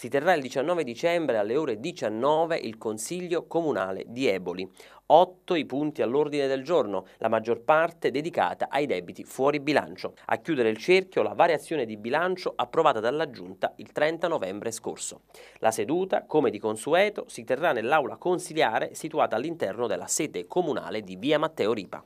Si terrà il 19 dicembre alle ore 19 il Consiglio Comunale di Eboli. Otto i punti all'ordine del giorno, la maggior parte dedicata ai debiti fuori bilancio. A chiudere il cerchio la variazione di bilancio approvata dalla Giunta il 30 novembre scorso. La seduta, come di consueto, si terrà nell'aula consiliare situata all'interno della sede comunale di Via Matteo Ripa.